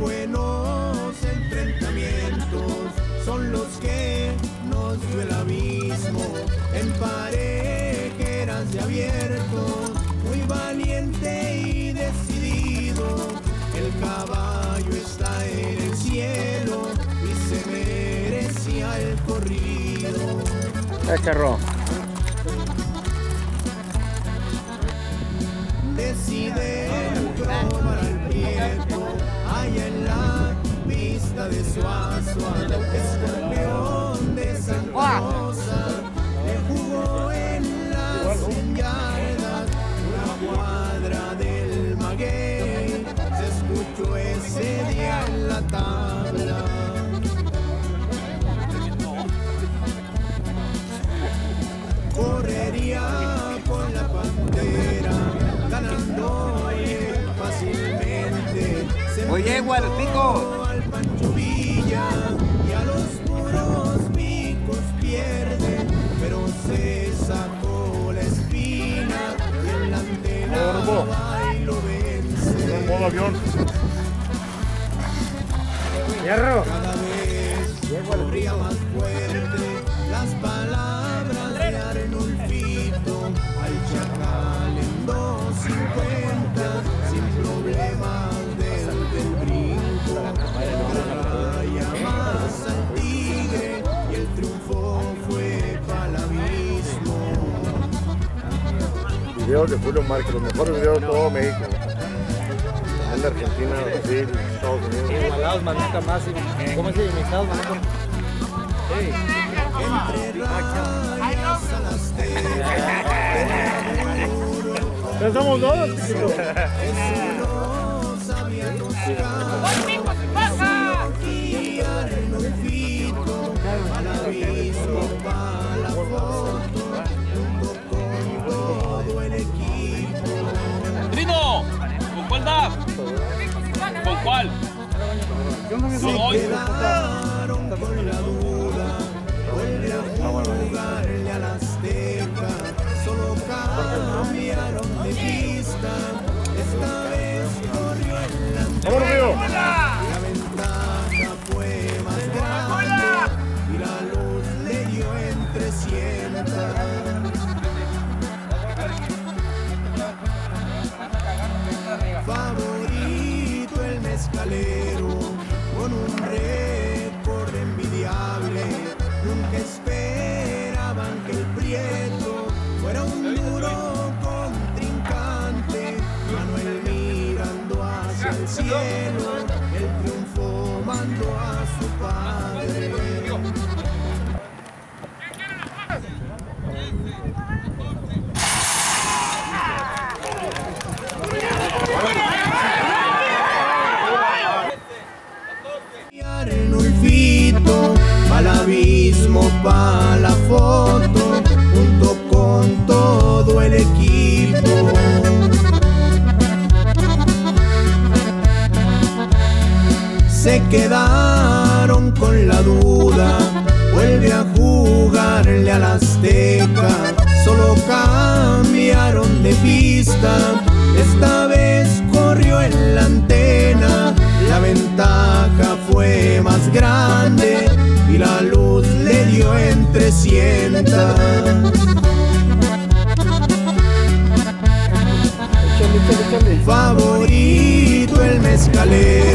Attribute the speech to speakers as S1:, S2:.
S1: buenos enfrentamientos son los que nos dio el abismo en parejeras de abierto, muy valiente y decidido. El caballo está en el cielo y se merecía el corrido.
S2: El.
S1: De Suazo escorpión de Santa Rosa le jugó en las yardas una cuadra del maguey se escuchó ese día en la tabla correría con la pantera, ganándole fácilmente.
S3: Oye, Guadapico.
S1: Más fuerte las palabras de Arnulfito al chacal en 250 sin problemas del, del brinco. Raya más al tigre y el triunfo fue para el abismo.
S2: Videos de Julio Márquez, los mejores videos de todo México. En Argentina, Brasil, Estados Unidos.
S4: Igualados, manita más. ¿Cómo se
S2: Ya somos dos, chiquito.
S5: Trino, ¿con cuál das? ¿Con cuál?
S1: El cielo, el triunfo mandó a su padre. Pa'l abismo, pa' la foto, Se quedaron con la duda, vuelve a jugarle al Azteca, solo cambiaron de pista, esta vez corrió en la antena, la ventaja fue más grande y la luz le dio en 300. Favorito el mezcalero